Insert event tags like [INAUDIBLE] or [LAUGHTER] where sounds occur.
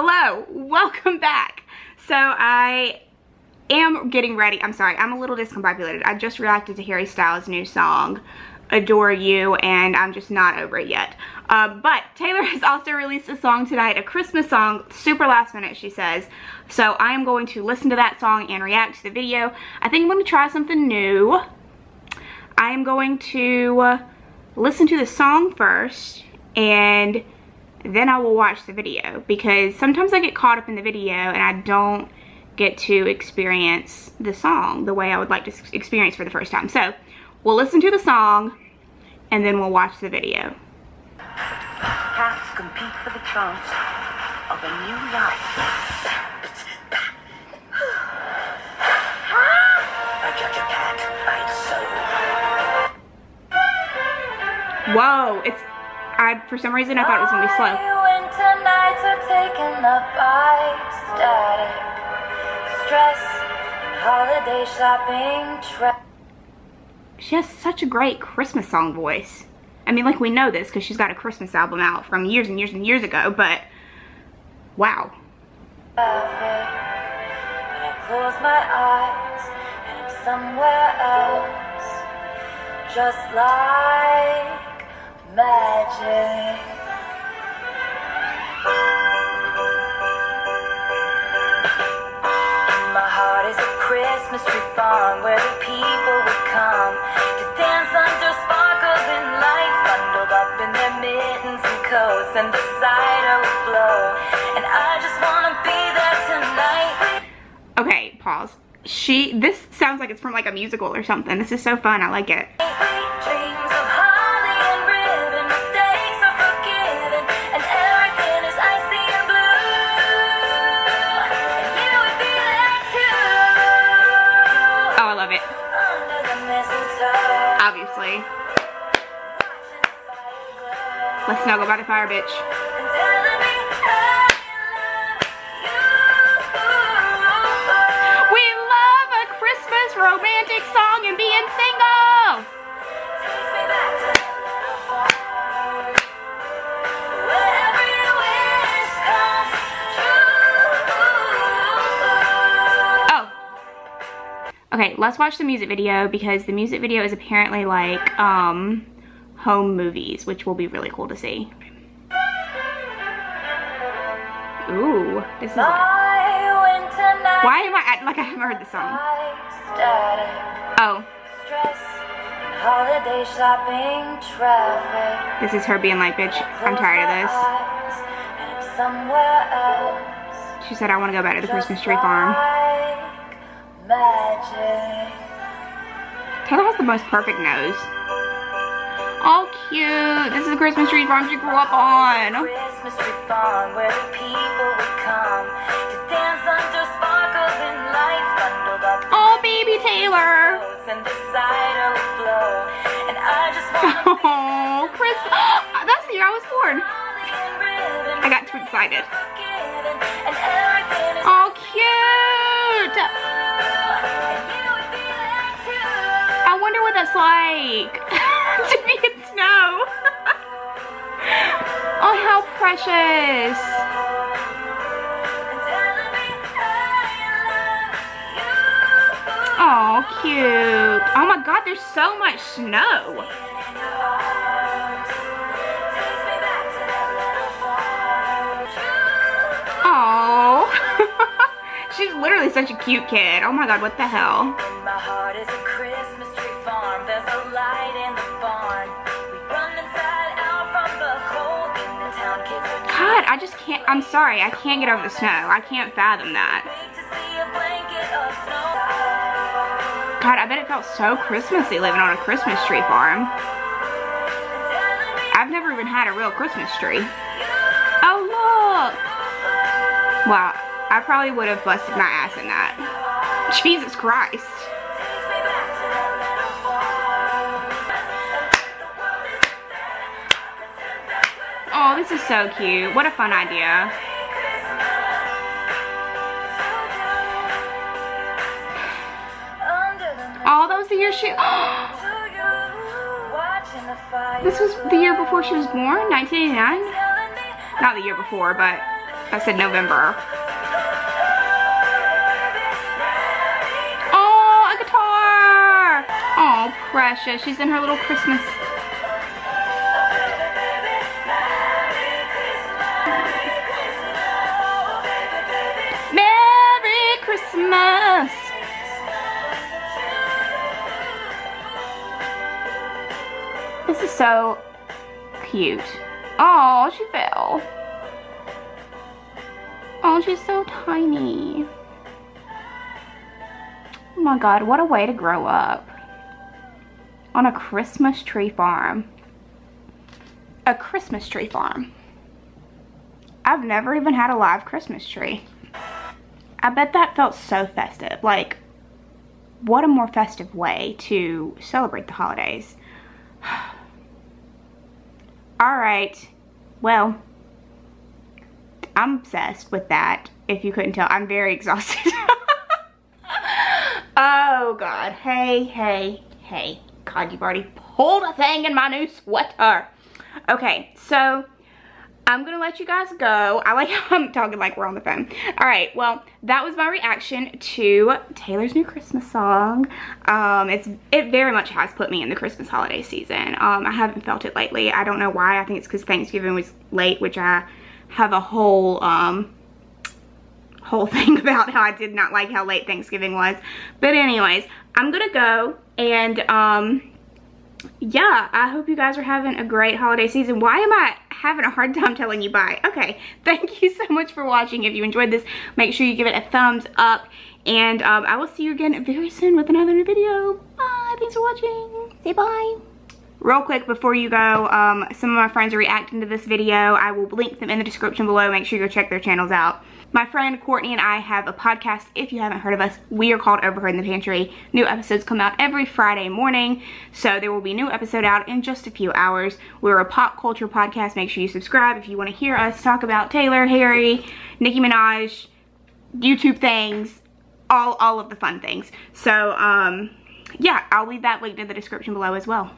Hello, welcome back. So I am getting ready. I'm sorry, I'm a little discombobulated. I just reacted to Harry Styles' new song, Adore You, and I'm just not over it yet. Uh, but Taylor [LAUGHS] has also released a song tonight, a Christmas song, super last minute, she says. So I am going to listen to that song and react to the video. I think I'm going to try something new. I am going to listen to the song first and then I will watch the video because sometimes I get caught up in the video and I don't get to experience the song the way I would like to experience for the first time. So we'll listen to the song and then we'll watch the video. Cats compete for the chance of a new life. I judge a cat by its soul. Whoa, it's I for some reason I thought it was gonna be slow. She has such a great Christmas song voice. I mean, like we know this because she's got a Christmas album out from years and years and years ago, but wow. close magic. My heart is a Christmas tree farm where the people would come to dance under sparkling lights, bundled up in their mittens and coats, and the cider would flow. And I just wanna be there tonight. Okay, pause. She, this sounds like it's from like a musical or something. This is so fun. I like it. obviously. Let's snuggle by the fire, bitch. We love a Christmas romantic song and being single. Okay, let's watch the music video because the music video is apparently like um, home movies, which will be really cool to see. Ooh, this is like, Why am I acting like I haven't heard the song? Oh. This is her being like, bitch, I'm tired of this. She said, I want to go back to the Christmas tree farm magic. Taylor has the most perfect nose. Oh, cute. This is the Christmas tree farm she grew up on. Christmas tree farm where the people would come to dance under sparkling lights bundled up. Oh, baby Taylor. And the cider would flow. And I just [LAUGHS] Oh, Christmas. [GASPS] That's the year I was born. I got too excited. Wonder what that's like [LAUGHS] to be in snow. oh, how precious. Oh, cute. Oh my god, there's so much snow. Oh. [LAUGHS] She's literally such a cute kid. Oh my god, what the hell? God, I just can't, I'm sorry, I can't get over the snow. I can't fathom that. God, I bet it felt so Christmassy living on a Christmas tree farm. I've never even had a real Christmas tree. Oh, look. Wow, I probably would have busted my ass in that. [LAUGHS] Jesus Christ. Oh, this is so cute. What a fun idea. Oh, that was the year she... [GASPS] this was the year before she was born? 1989? Not the year before, but I said November. Oh, a guitar. Oh, precious. She's in her little Christmas Christmas. This is so cute. Oh, she fell. Oh, she's so tiny. Oh my god, what a way to grow up. On a Christmas tree farm. A Christmas tree farm. I've never even had a live Christmas tree. I bet that felt so festive. Like, what a more festive way to celebrate the holidays. [SIGHS] Alright, well, I'm obsessed with that, if you couldn't tell. I'm very [LAUGHS] exhausted. oh, God. Hey, hey, hey. God, you've already pulled a thing in my new sweater. Okay, so I'm gonna let you guys go. I like how I'm talking like we're on the phone. All right, well, that was my reaction to Taylor's new Christmas song. Um, it's It very much has put me in the Christmas holiday season. Um, I haven't felt it lately. I don't know why. I think it's because Thanksgiving was late, which I have a whole, um, whole [LAUGHS] thing about how I did not like how late Thanksgiving was. But anyways, I'm gonna go and, um, yeah, I hope you guys are having a great holiday season. Why am I having a hard time telling you bye? Okay, [LAUGHS] thank you so much for watching. If you enjoyed this, make sure you give it a thumbs up. And um, I will see you again very soon with another new video. Bye, thanks for watching. Say bye. Real quick before you go, um, some of my friends are reacting to this video. I will link them in the description below. Make sure you go check their channels out. My friend Courtney and I have a podcast. If you haven't heard of us, we are called Overheard in the Pantry. New episodes come out every Friday morning, so there will be a new episode out in just a few hours. We're a pop culture podcast. Make sure you subscribe if you want to hear us talk about Taylor, Harry, Nicki Minaj, YouTube things, all, all of the fun things. So, um, yeah, I'll leave that link in the description below as well.